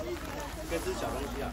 可以吃小东西啊。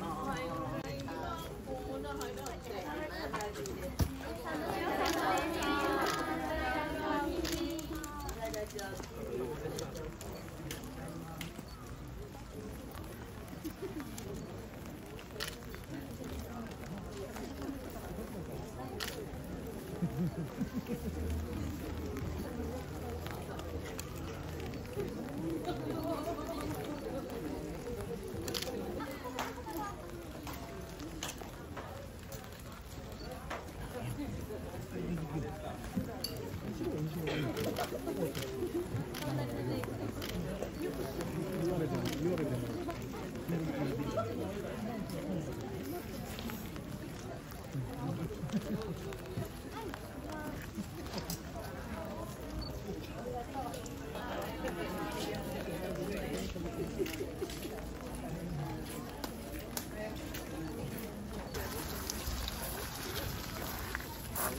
啊！欢迎，欢迎，欢迎！大家好，大家好，大家好，大家好。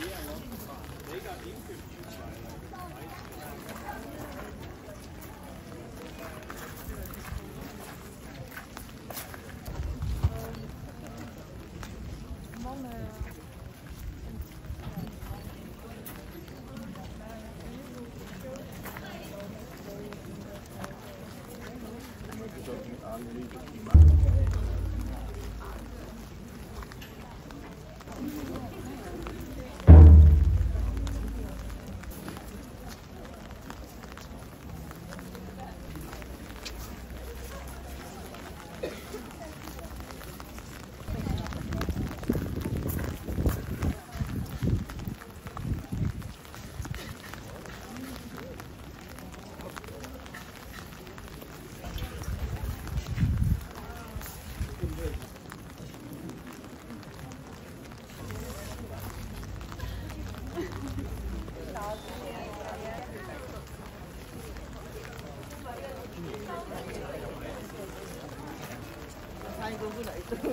你看，点算出嚟啦？睇，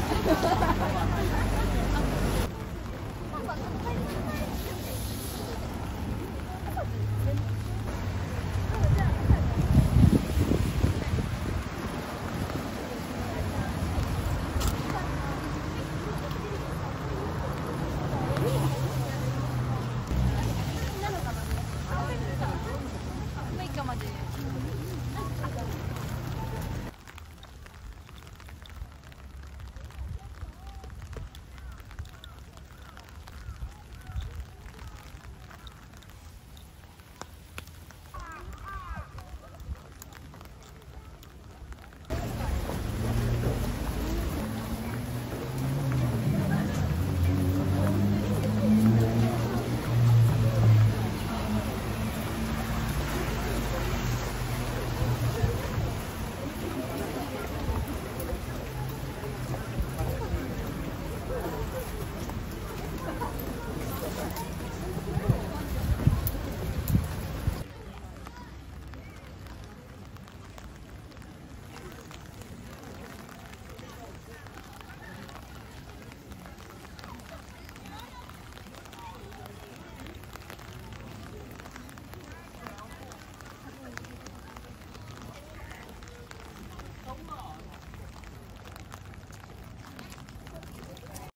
Thank you.